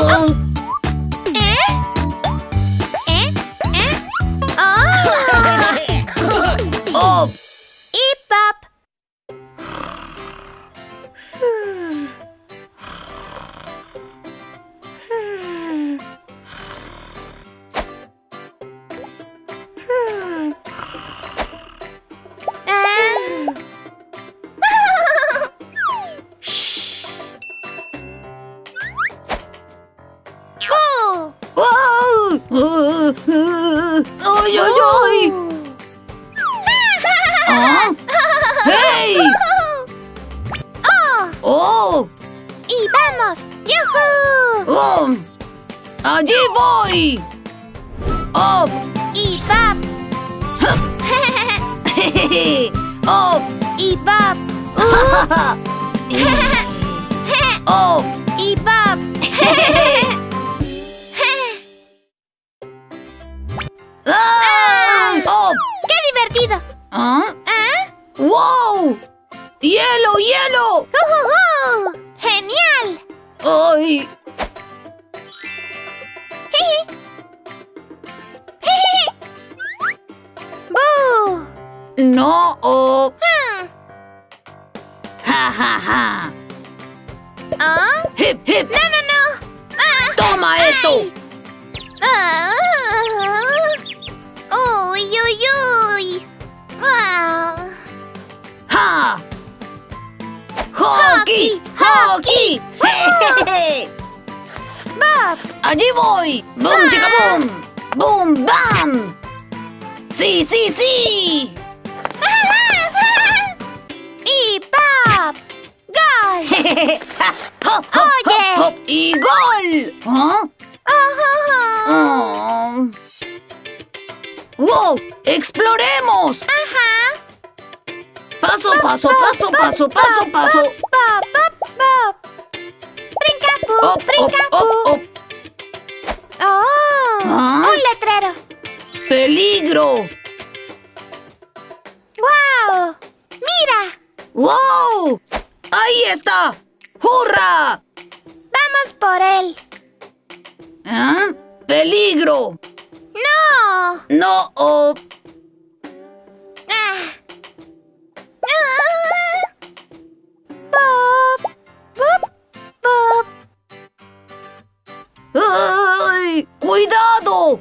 Oh, Oh, oh, oh. ¡Ay, ay, ay! ¿Ah? ¡Hey! ¡Oh! ¡Oh! ¡Y vamos! ¡Yujú! ¡Oh! ¡Allí voy! ¡Oh! ¡Y pop! Jejeje. ¡Oh! ¡Y pop! ¡Oh! ¡Y pop! ¡Hielo, hielo! ¡Ujujú! ¡Genial! ¡Ay! ¡No! ¡Oh! Hmm. ¡Ja, ja, ja! ¿Ah? ¡Hip, hip! ¡No, no, no! Ah. ¡Toma esto! Ah. ¡Uy, uy, uy! ¡Ja! ¡Hockey! ¡Hockey! ¡Bob! ¡Allí voy! ¡Boom, chica, boom! ¡Boom, bam! ¡Sí, sí, sí! ¡Y pop! ¡Gol! Hop, hop, Oye. hop, hop. ¡Y gol! ¿Ah? Ujujú. Oh. ¡Wow! ¡Exploremos! Ajá. Paso, paso, paso, paso, paso, paso. Pop, pop, pop. Brinca, pu, Op, op, brinca, pu. op. Oh, Ah. un letrero. ¡Peligro! ¡Wow! ¡Mira! ¡Wow! ¡Ahí está! ¡Hurra! Vamos por él. ¿Ah? ¡Peligro! ¡No! No, oh, Pop, pop, pop. ¡Ay! ¡Cuidado!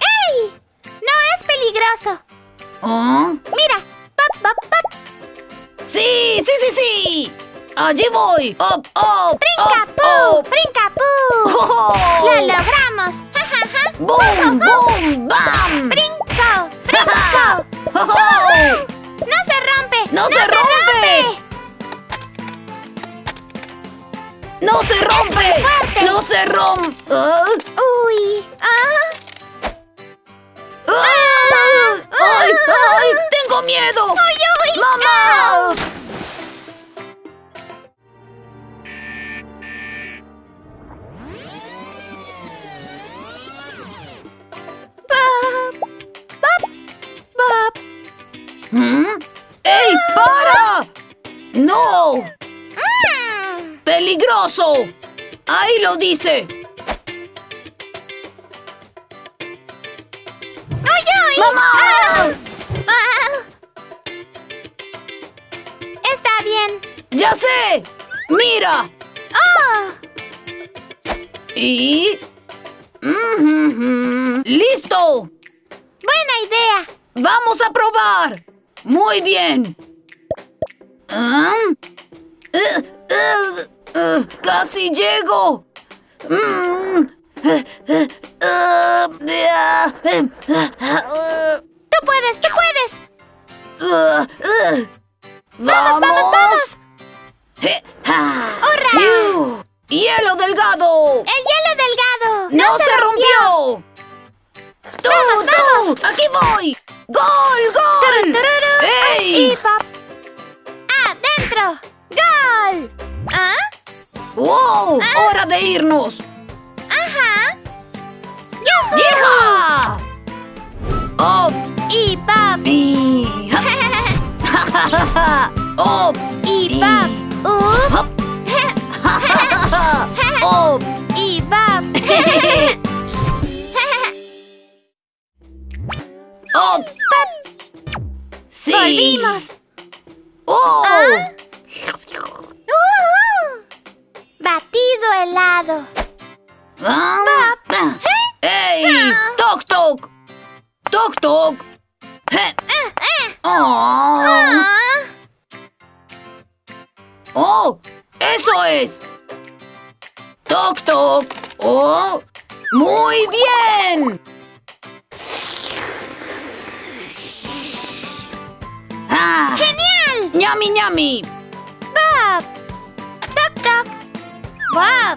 ¡Ey! No es peligroso. ¿Ah? Mira. Pop, pop, pop. ¡Sí, sí, sí, sí! ¡Allí voy! ¡Op, op! ¡Brinca, op. ¡Brinca! ¡Oh! ¡Lo logramos! ¡Ja, ja, ja! ¡Bum, bum, bam! ¡Brinco! ¡No se rompe! ¡No se rompe! ¡No se rompe! ¡No se rompe! Para! ¡No! ¡Peligroso! ¡Ahí lo dice! ¡Uy, uy! ¡Mamá! ¡Ah! Ah. Está bien. ¡Ya sé! ¡Mira! ¡Oh! Y... Mm, ¡Listo! ¡Buena idea! ¡Vamos a probar! ¡Muy bien! ¿Ah? Uh, uh, uh, ¡Casi llego! Mm, uh, uh, uh, uh, uh, ¡Tú puedes! ¡Tú puedes! uh, uh. ¡Vamos, vamos, vamos! Ah. ¡Hurra! Fiu. ¡Hielo delgado! ¡El hielo delgado! ¡No, se, rompió! ¡Tú, ¡Vamos, tú! ¡Aquí voy! ¡Gol, gol! Turun, ¡Wow! Ah. ¡Hora de irnos! ¡Ajá! ¡Oh! ¡Y ja. ¡Oh! ¡Y pop! ¡Up! ¡Oh! y Bob. ¡Oh! ¡Sí! Volvimos. ¡Oh! ¿Ah? Helado. ¿Ah? ¡Ey! ¡Toc, toc! ¡Toc, toc! ¡Oh! ¡Oh! ¡Eso es! ¡Toc, toc! ¡Oh! ¡Muy bien! ¡Ah! ¡Genial! ¡Ñami, ñami! Ah.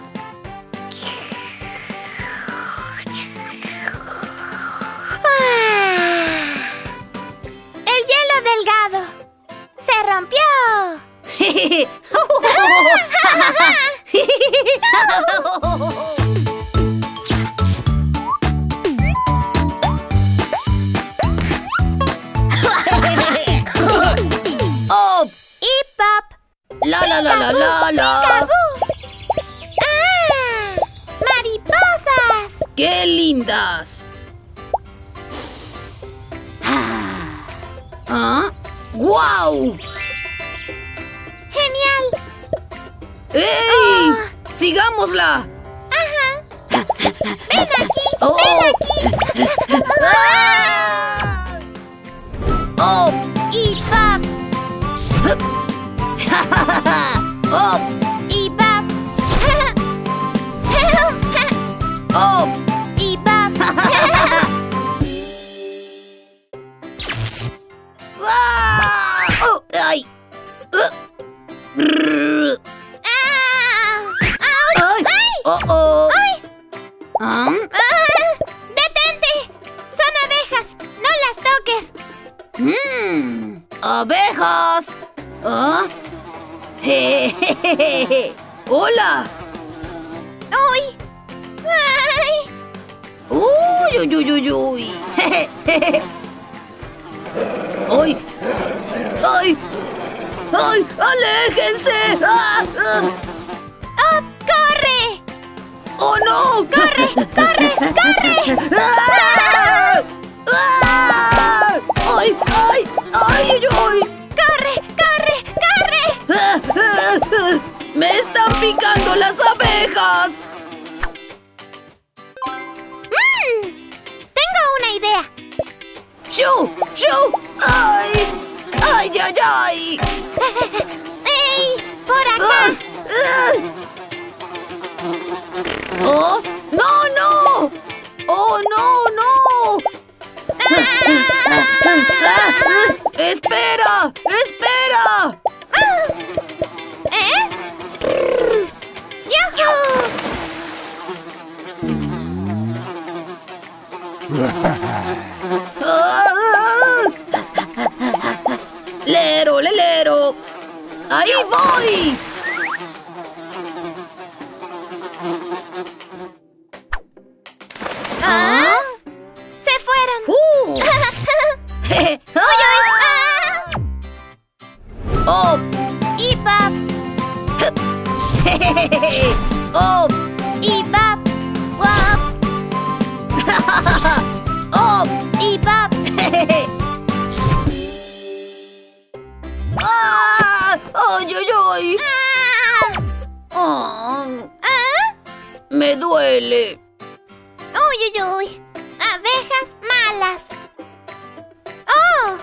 El hielo delgado. Se rompió. ¡Oh! Y Pop. ¡La, la, la, la, la, la! ¡Qué lindas! ¿Ah? ¡Guau! ¡Genial! ¡Ey! Ah. ¡Sigámosla! ¡Ajá! ¿Ah? ¡Ah! ¡Detente! ¡Son abejas! ¡No las toques! ¡Mmm! ¡Abejas! ¿Ah? ¡Hola! ¡Uy! ¡Ay! ¡Uy, uy, uy, uy, uy! ¡Ay! ¡Ay! ¡Ay! ¡Aléjense! ¡Ah! ¡Ah! ¡Corre! ¡Corre! ¡Ah! ¡Ah! ¡Ay! ¡Ay! ¡Ay, ay! ¡Corre! ¡Corre! ¡Corre! ¡Me están picando las abejas! ¡Mmm! Tengo una idea. ¡Shu! ¡Shu! ¡Ay! ¡Ay, ay, ay! ¡Espera! ¡Espera! ¿Eh? ¡Ah! ¡Lero, lelero! ¡Ahí voy! ¿Ah? ¡Ay, ay, ay! ¡Ah! Ah, ¿Ah? ¡Me duele! ¡Uy, uy, uy! ¡Abejas malas! ¡Oh!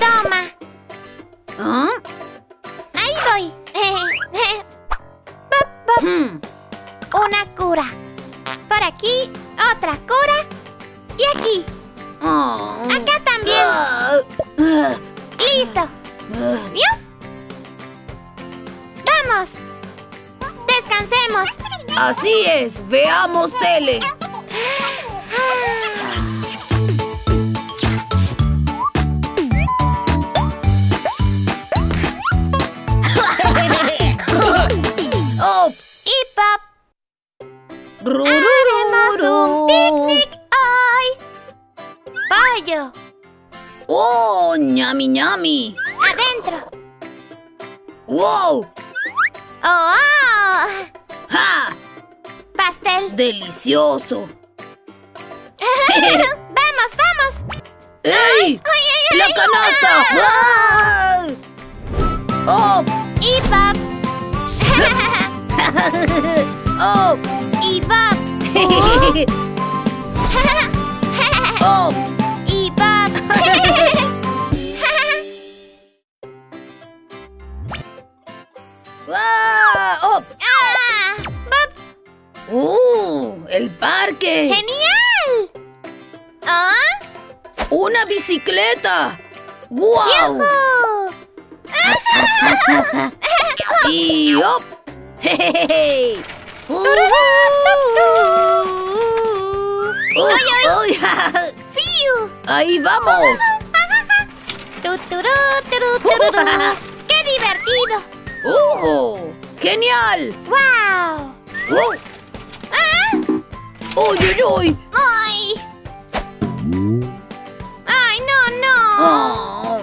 Toma. ¿Ah? Ahí voy. Hmm. Una cura. Por aquí, otra cura. Y aquí. Ah. Acá también. Ah. ¡Listo! Ah. ¿Vio? ¡Vamos! ¡Descansemos! Así es, veamos tele. ¡Oh! ¡Y Pop! ¡Haremos un picnic hoy! ¡Pollo! ¡Oh! ¡Ñami, ñami! ¡Wow! ¡Oh! Oh, ¡Ja! pastel. ¡Delicioso! vamos, vamos. ¡Ey! Ay, ay, ay. ¡La canasta! ¡Ah! ¡Oh! Y Bob. ¡Oh! y Bob. ¡Oh! y ¡Uh! ¡El parque! ¡Genial! ¿Ah? ¡Una bicicleta! ¡Guau! ¡Yujú! ¡Y ¡op! ¡Jejeje! ¡Uh! ¡Uy, uy! ¡Fiu! ¡Ahí vamos! ¡Qué divertido! ¡Uh! ¡Genial! ¡Wow! ¡Uh! ¡Uy, uy, uy! ¡Ay! ¡Ay, no, no! Oh.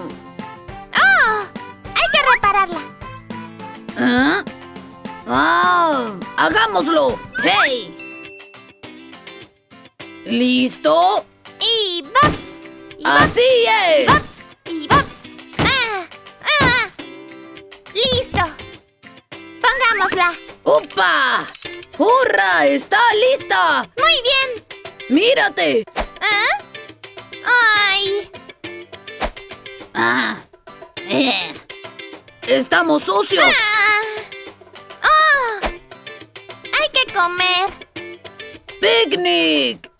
¡Oh! Hay que repararla. ¿Ah? ¡Ah! ¡Hagámoslo! ¡Hey! ¿Listo? Y Bob. ¡Así es! Y Bob. ¡Ah! ¡Ah! ¡Listo! Pongámosla. ¡Opa! ¡Hurra! ¡Está lista! Muy bien. ¡Mírate! ¿Ah? ¡Ay! ¡Ah! Eh. ¡Estamos sucios! ¡Ah! ¡Oh! Hay que comer. ¡Picnic!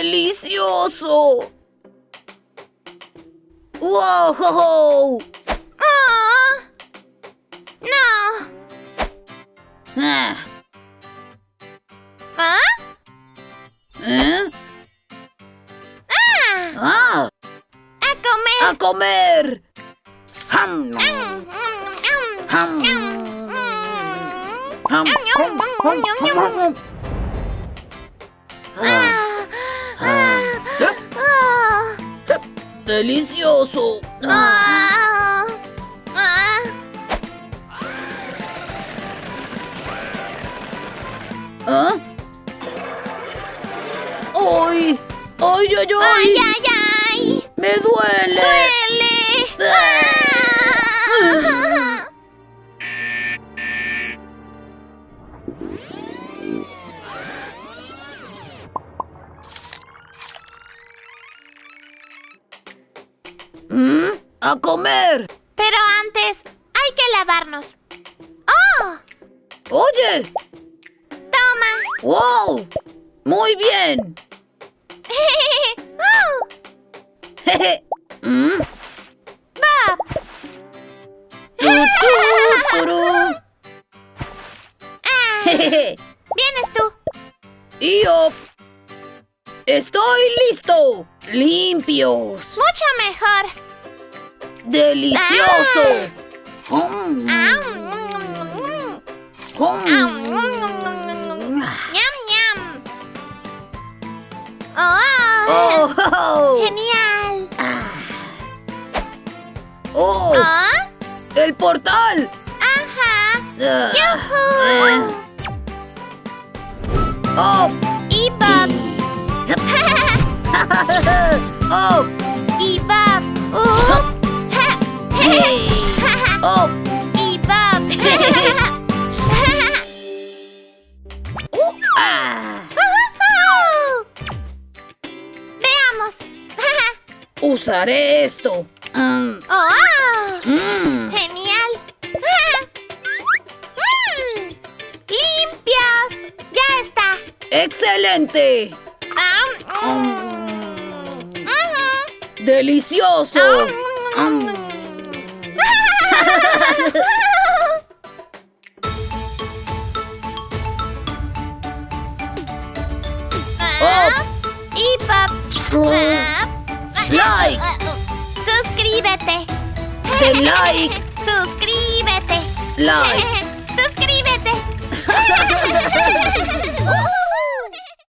¡Delicioso! ¡Wow! ¡Oh! ¡No! Ah, ¿Ah? ¡Delicioso! ¡Ah! ¡Ah! ¿Ah? ¡Ay! ¡Ay, ay, ¡Ay, ay! ay, ay! ¡Me duele! ¡Duele! ¡A comer! Pero antes, hay que lavarnos. ¡Oh! ¡Oye! ¡Toma! ¡Wow! ¡Muy bien! ¡Oh! ¿Mm? ¡Bob! ¡Ah! ¡Vienes tú! Y yo... ¡Estoy listo! ¡Limpios! ¡Mucho mejor! ¡Delicioso! Mm, ¡Ah! mm. ¡Ñam, ñam! ¡Oh! ¡Oh! oh, ¡Genial! ¡Oh! ¡El portal! ¡Ajá! Eh, ¡Oh! ¡Y Bob! ¡Oh! ¡Y Bob! ¡Uh! ¡Oh! ¡Y Bob! ¡Ah! ¡Veamos! Usaré esto. Mm, ¡Oh! mm. ¡Genial! Mm. ¡Limpios! ¡Ya está! ¡Excelente! Mm. Ujú. ¡Delicioso! Ah, Y. Like. Suscríbete. De like. Suscríbete. Like. Suscríbete.